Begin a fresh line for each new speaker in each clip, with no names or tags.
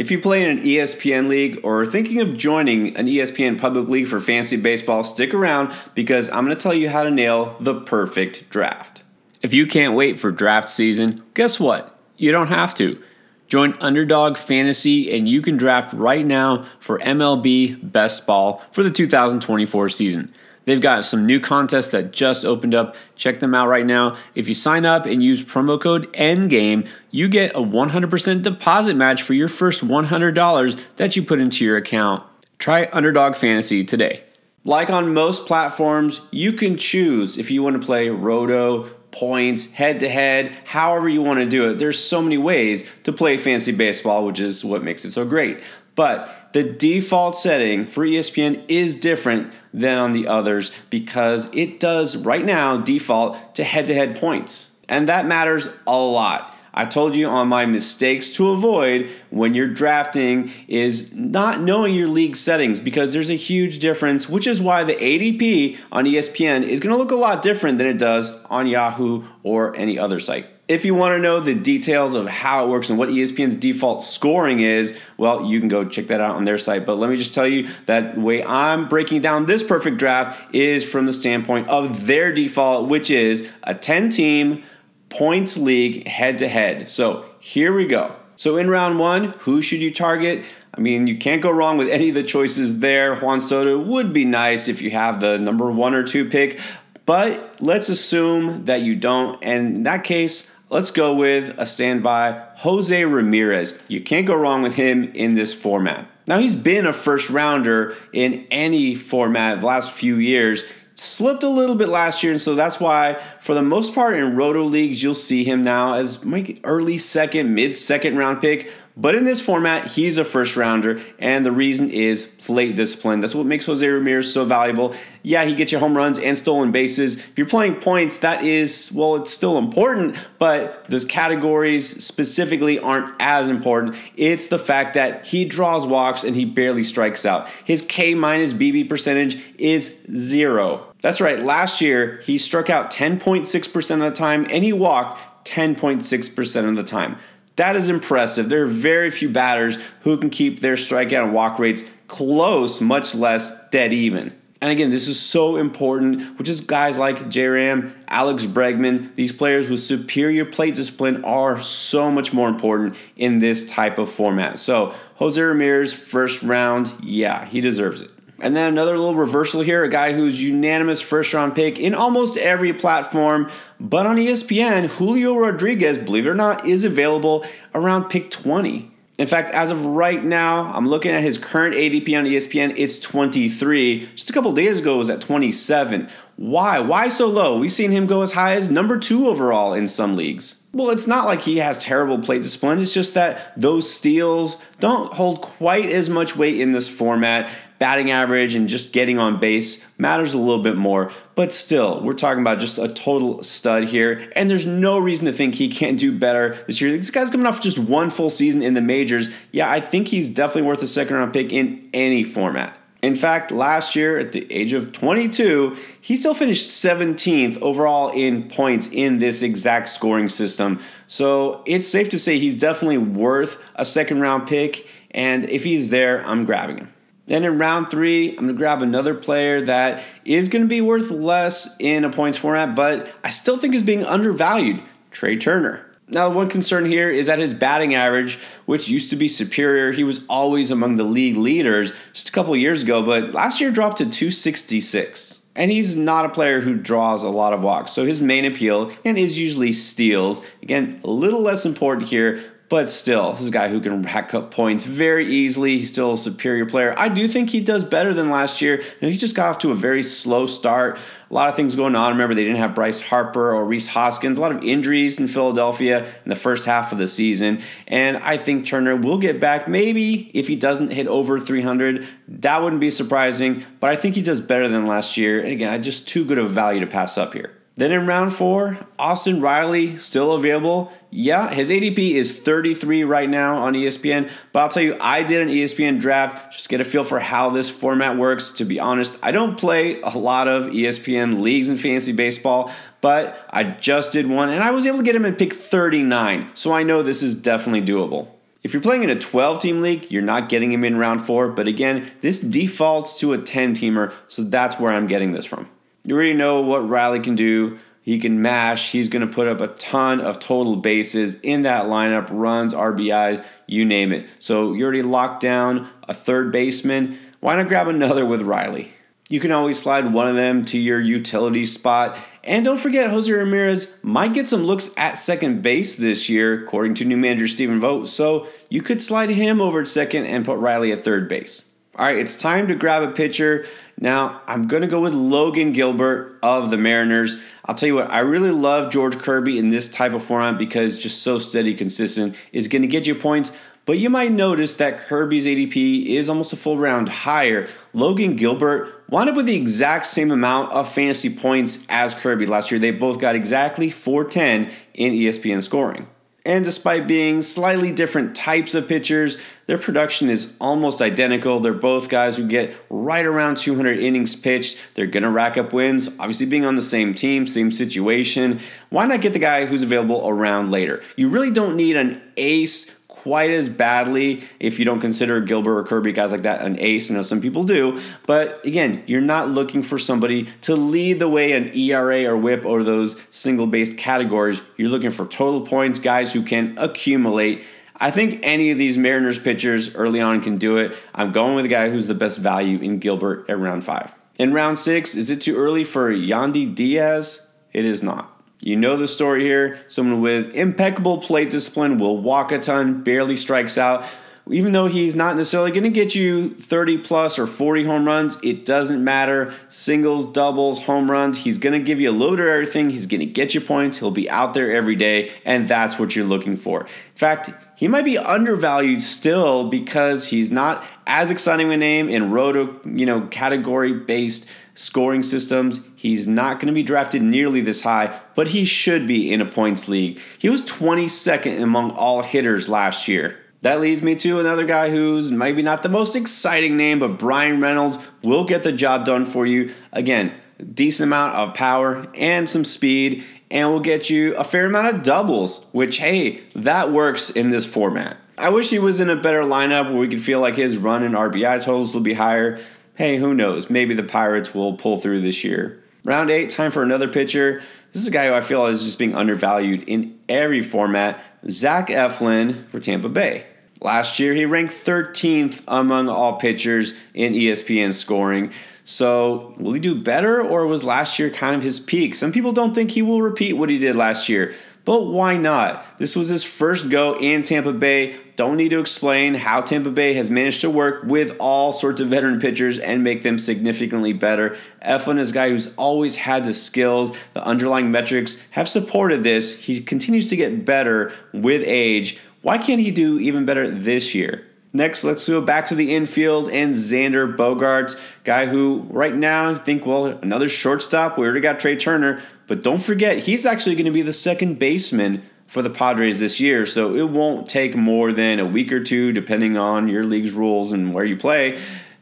If you play in an ESPN league or are thinking of joining an ESPN public league for fantasy baseball, stick around because I'm going to tell you how to nail the perfect draft. If you can't wait for draft season, guess what? You don't have to. Join Underdog Fantasy and you can draft right now for MLB Best Ball for the 2024 season. They've got some new contests that just opened up. Check them out right now. If you sign up and use promo code ENDGAME, you get a 100% deposit match for your first $100 that you put into your account. Try Underdog Fantasy today. Like on most platforms, you can choose if you want to play Roto, points, head to head, however you want to do it. There's so many ways to play fancy baseball, which is what makes it so great. But the default setting for ESPN is different than on the others because it does right now default to head to head points. And that matters a lot. I told you on my mistakes to avoid when you're drafting is not knowing your league settings because there's a huge difference, which is why the ADP on ESPN is going to look a lot different than it does on Yahoo or any other site. If you want to know the details of how it works and what ESPN's default scoring is, well, you can go check that out on their site. But let me just tell you that the way I'm breaking down this perfect draft is from the standpoint of their default, which is a 10 team points league head to head. So here we go. So in round one, who should you target? I mean, you can't go wrong with any of the choices there. Juan Soto would be nice if you have the number one or two pick, but let's assume that you don't. And in that case, Let's go with a standby, Jose Ramirez. You can't go wrong with him in this format. Now, he's been a first rounder in any format the last few years. Slipped a little bit last year, and so that's why, for the most part, in roto leagues, you'll see him now as my early second, mid second round pick. But in this format, he's a first rounder, and the reason is plate discipline. That's what makes Jose Ramirez so valuable. Yeah, he gets you home runs and stolen bases. If you're playing points, that is, well, it's still important, but those categories specifically aren't as important. It's the fact that he draws walks and he barely strikes out. His K minus BB percentage is zero. That's right, last year he struck out 10.6% of the time and he walked 10.6% of the time. That is impressive. There are very few batters who can keep their strikeout and walk rates close, much less dead even. And again, this is so important, which is guys like J-Ram, Alex Bregman, these players with superior plate discipline are so much more important in this type of format. So, Jose Ramirez, first round, yeah, he deserves it. And then another little reversal here a guy who's unanimous first round pick in almost every platform. But on ESPN, Julio Rodriguez, believe it or not, is available around pick 20. In fact, as of right now, I'm looking at his current ADP on ESPN. It's 23. Just a couple days ago, it was at 27. Why? Why so low? We've seen him go as high as number two overall in some leagues. Well, it's not like he has terrible plate discipline. It's just that those steals don't hold quite as much weight in this format. Batting average and just getting on base matters a little bit more, but still, we're talking about just a total stud here, and there's no reason to think he can't do better this year. This guy's coming off just one full season in the majors. Yeah, I think he's definitely worth a second round pick in any format. In fact, last year at the age of 22, he still finished 17th overall in points in this exact scoring system. So it's safe to say he's definitely worth a second round pick. And if he's there, I'm grabbing him. Then in round three, I'm going to grab another player that is going to be worth less in a points format, but I still think is being undervalued Trea Turner. Now, the one concern here is that his batting average, which used to be superior, he was always among the league leaders just a couple years ago, but last year dropped to 266. And he's not a player who draws a lot of walks. So his main appeal and is usually steals. Again, a little less important here, but still, this is a guy who can rack up points very easily. He's still a superior player. I do think he does better than last year. Know, he just got off to a very slow start. A lot of things going on. Remember, they didn't have Bryce Harper or Rhys Hoskins. A lot of injuries in Philadelphia in the first half of the season. And I think Turner will get back. Maybe if he doesn't hit over 300, that wouldn't be surprising. But I think he does better than last year. And again, just too good of a value to pass up here. Then in round four, Austin Riley still available. Yeah, his ADP is 33 right now on ESPN. But I'll tell you, I did an ESPN draft just get a feel for how this format works. To be honest, I don't play a lot of ESPN leagues in fantasy baseball, but I just did one and I was able to get him at pick 39. So I know this is definitely doable. If you're playing in a 12 team league, you're not getting him in round four, but again, this defaults to a 10 teamer, so that's where I'm getting this from. You already know what Riley can do. He can mash. He's going to put up a ton of total bases in that lineup, runs, RBIs, you name it. So you already locked down a third baseman. Why not grab another with Riley? You can always slide one of them to your utility spot. And don't forget, Jose Ramirez might get some looks at second base this year, according to new manager Stephen Vogt. So you could slide him over at second and put Riley at third base. All right, it's time to grab a pitcher. Now, I'm going to go with Logan Gilbert of the Mariners. I'll tell you what, I really love George Kirby in this type of format because just so steady, consistent, is going to get you points. But you might notice that Kirby's ADP is almost a full round higher. Logan Gilbert wound up with the exact same amount of fantasy points as Kirby last year. They both got exactly 410 in ESPN scoring. And despite being slightly different types of pitchers, their production is almost identical. They're both guys who get right around 200 innings pitched. They're going to rack up wins. Obviously, being on the same team, same situation. Why not get the guy who's available around later? You really don't need an ace quite as badly if you don't consider Gilbert or Kirby guys like that an ace. I know some people do, but again, you're not looking for somebody to lead the way in ERA or WHIP or those single based categories. You're looking for total points, guys who can accumulate. I think any of these Mariners pitchers early on can do it. I'm going with the guy who's the best value in Gilbert at round five. In round six, is it too early for Yandy Diaz? It is not. You know the story here. Someone with impeccable plate discipline will walk a ton, barely strikes out. Even though he's not necessarily going to get you 30 plus or 40 home runs, it doesn't matter. Singles, doubles, home runs, he's going to give you a little bit of everything. He's going to get you points. He'll be out there every day, and that's what you're looking for. In fact, he might be undervalued still because he's not as exciting a name in roto, you know, category based scoring systems. He's not going to be drafted nearly this high, but he should be in a points league. He was 22nd among all hitters last year. That leads me to another guy who's maybe not the most exciting name, but Bryan Reynolds will get the job done for you. Again, decent amount of power and some speed and will get you a fair amount of doubles, which, hey, that works in this format. I wish he was in a better lineup where we could feel like his run and RBI totals will be higher. Hey, who knows? Maybe the Pirates will pull through this year. Round eight, time for another pitcher. This is a guy who I feel is just being undervalued in every format. Zach Eflin for Tampa Bay. Last year, he ranked 13th among all pitchers in ESPN scoring. So, will he do better, or was last year kind of his peak? Some people don't think he will repeat what he did last year, but why not? This was his first go in Tampa Bay. Don't need to explain how Tampa Bay has managed to work with all sorts of veteran pitchers and make them significantly better. Eflin is a guy who's always had the skills. The underlying metrics have supported this. He continues to get better with age. Why can't he do even better this year? Next, let's go back to the infield and Xander Bogaerts, guy who right now think, well, another shortstop. We already got Trea Turner, but don't forget he's actually going to be the second baseman for the Padres this year. So it won't take more than a week or two, depending on your league's rules and where you play,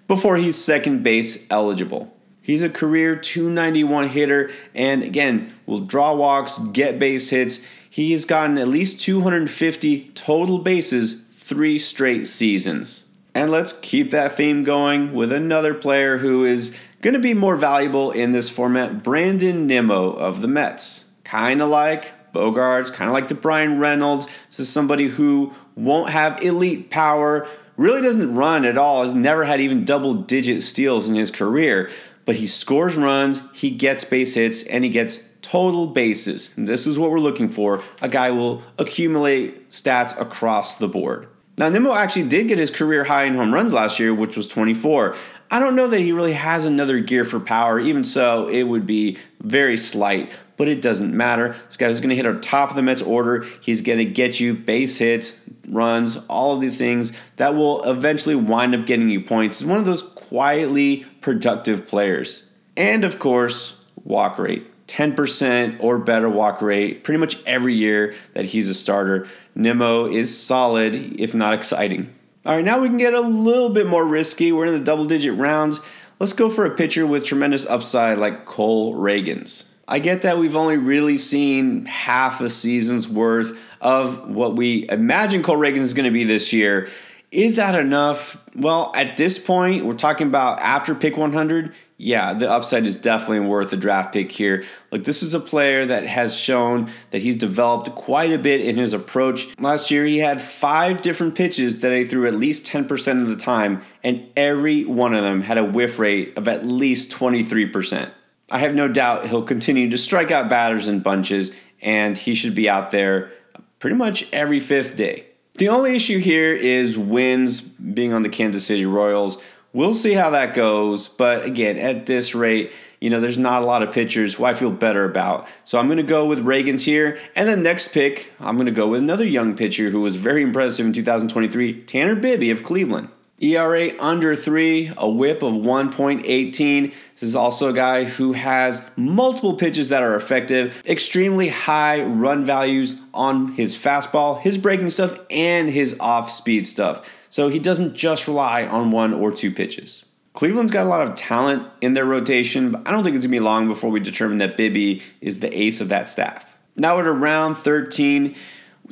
before he's second base eligible. He's a career 291 hitter, and again, will draw walks, get base hits. He's gotten at least 250 total bases three straight seasons. And let's keep that theme going with another player who is going to be more valuable in this format Brandon Nimmo of the Mets. Kind of like Bogaerts, kind of like the Bryan Reynolds. This is somebody who won't have elite power, really doesn't run at all, has never had even double digit steals in his career, but he scores runs, he gets base hits, and he gets total bases. And this is what we're looking for. A guy will accumulate stats across the board. Now, Nimmo actually did get his career high in home runs last year, which was 24. I don't know that he really has another gear for power. Even so, it would be very slight, but it doesn't matter. This guy is going to hit our top of the Mets order. He's going to get you base hits, runs, all of the things that will eventually wind up getting you points. He's one of those quietly productive players. And of course, walk rate. 10% or better walk rate pretty much every year that he's a starter. Nimmo is solid, if not exciting. All right, now we can get a little bit more risky. We're in the double digit rounds. Let's go for a pitcher with tremendous upside like Cole Ragans. I get that we've only really seen half a season's worth of what we imagine Cole Ragans is going to be this year. Is that enough? Well, at this point, we're talking about after pick 100. Yeah, the upside is definitely worth a draft pick here. Look, this is a player that has shown that he's developed quite a bit in his approach. Last year, he had five different pitches that he threw at least 10% of the time, and every one of them had a whiff rate of at least 23%. I have no doubt he'll continue to strike out batters in bunches, and he should be out there pretty much every fifth day. The only issue here is wins being on the Kansas City Royals. We'll see how that goes, but again, at this rate, you know, there's not a lot of pitchers who I feel better about. So I'm going to go with Ragans here. And then next pick, I'm going to go with another young pitcher who was very impressive in 2023, Tanner Bibee of Cleveland. ERA under three, a whip of 1.18. This is also a guy who has multiple pitches that are effective, extremely high run values on his fastball, his breaking stuff, and his off speed stuff. So he doesn't just rely on one or two pitches. Cleveland's got a lot of talent in their rotation, but I don't think it's going to be long before we determine that Bibee is the ace of that staff. Now at around 13,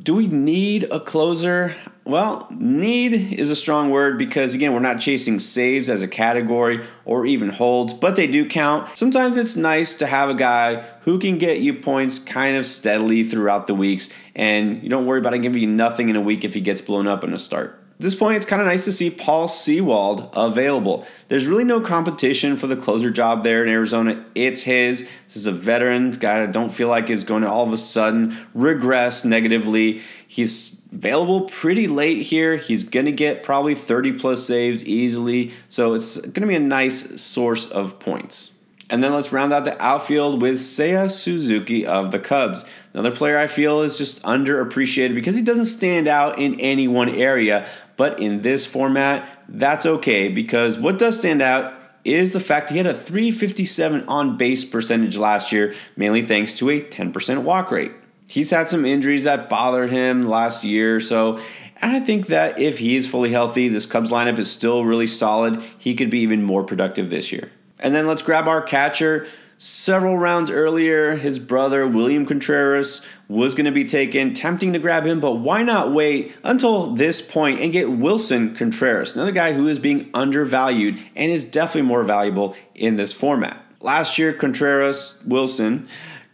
do we need a closer? Well, need is a strong word because, again, we're not chasing saves as a category or even holds, but they do count. Sometimes it's nice to have a guy who can get you points kind of steadily throughout the weeks, and you don't worry about it giving you nothing in a week if he gets blown up in a start. At this point, it's kind of nice to see Paul Sewald available. There's really no competition for the closer job there in Arizona. It's his. This is a veteran guy I don't feel like is going to all of a sudden regress negatively. He's available pretty late here. He's going to get probably 30 plus saves easily. So it's going to be a nice source of points. And then let's round out the outfield with Seiya Suzuki of the Cubs. Another player I feel is just underappreciated because he doesn't stand out in any one area. But in this format, that's okay because what does stand out is the fact he had a 357 on base percentage last year, mainly thanks to a 10% walk rate. He's had some injuries that bothered him last year, so and I think that if he is fully healthy, this Cubs lineup is still really solid. He could be even more productive this year. And then let's grab our catcher. Several rounds earlier, his brother William Contreras was going to be taken, tempting to grab him, but why not wait until this point and get Willson Contreras, another guy who is being undervalued and is definitely more valuable in this format. Last year, Contreras Willson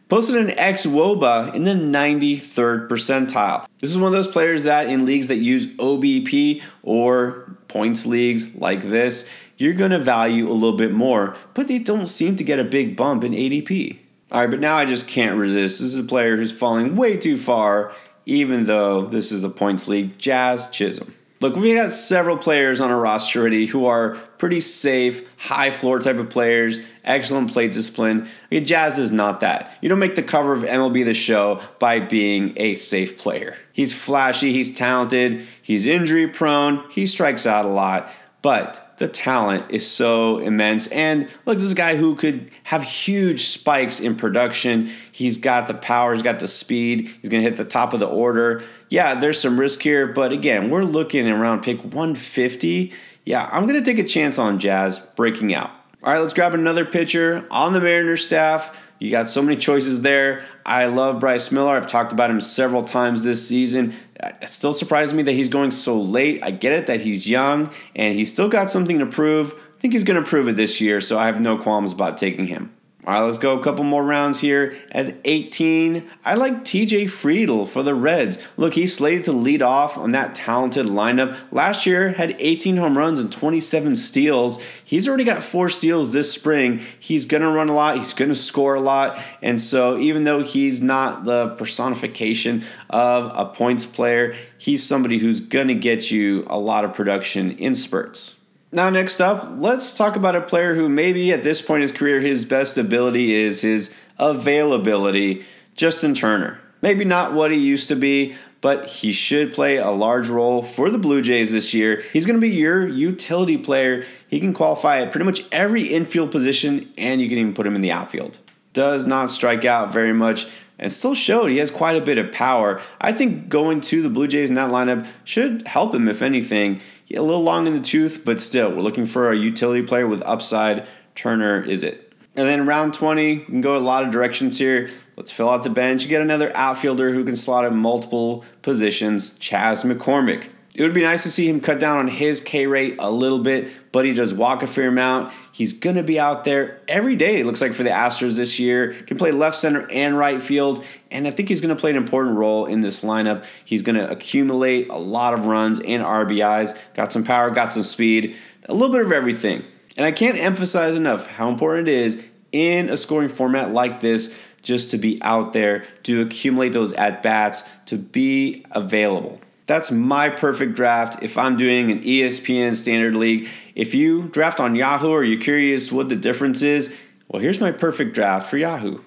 posted an xwOBA in the 93rd percentile. This is one of those players that in leagues that use OBP or points leagues like this, you're going to value a little bit more, but they don't seem to get a big bump in ADP. All right, but now I just can't resist. This is a player who's falling way too far, even though this is a points league. Jazz Chisholm. Look, we got several players on our roster already who are pretty safe, high floor type of players, excellent play discipline. I mean, Jazz is not that. You don't make the cover of MLB The Show by being a safe player. He's flashy, he's talented, he's injury prone, he strikes out a lot, but the talent is so immense. And look, this is a guy who could have huge spikes in production. He's got the power, he's got the speed, he's going to hit the top of the order. Yeah, there's some risk here, but again, we're looking around pick 150. Yeah, I'm going to take a chance on Jazz breaking out. All right, let's grab another pitcher on the Mariners staff. You got so many choices there. I love Bryce Miller. I've talked about him several times this season. It still surprises me that he's going so late. I get it that he's young and he's still got something to prove. I think he's going to prove it this year, so I have no qualms about taking him. All right, let's go a couple more rounds here. At 18, I like TJ Friedl for the Reds. Look, he's slated to lead off on that talented lineup. Last year, had 18 home runs and 27 steals. He's already got four steals this spring. He's going to run a lot, he's going to score a lot. And so, even though he's not the personification of a points player, he's somebody who's going to get you a lot of production in spurts. Now, next up, let's talk about a player who maybe at this point in his career, his best ability is his availability Justin Turner. Maybe not what he used to be, but he should play a large role for the Blue Jays this year. He's going to be your utility player. He can qualify at pretty much every infield position, and you can even put him in the outfield. Does not strike out very much and still showed he has quite a bit of power. I think going to the Blue Jays in that lineup should help him, if anything a little long in the tooth, but still, we're looking for a utility player with upside. Turner is it. And then round 20, you can go a lot of directions here. Let's fill out the bench. You get another outfielder who can slot in multiple positions, Chas McCormick. It would be nice to see him cut down on his K rate a little bit, but he does walk a fair amount. He's going to be out there every day, it looks like, for the Astros this year. Can play left center and right field, and I think he's going to play an important role in this lineup. He's going to accumulate a lot of runs and RBIs. Got some power, got some speed, a little bit of everything. And I can't emphasize enough how important it is in a scoring format like this just to be out there, to accumulate those at bats, to be available. That's my perfect draft if I'm doing an ESPN standard league. If you draft on Yahoo or you're curious what the difference is, well, here's my perfect draft for Yahoo.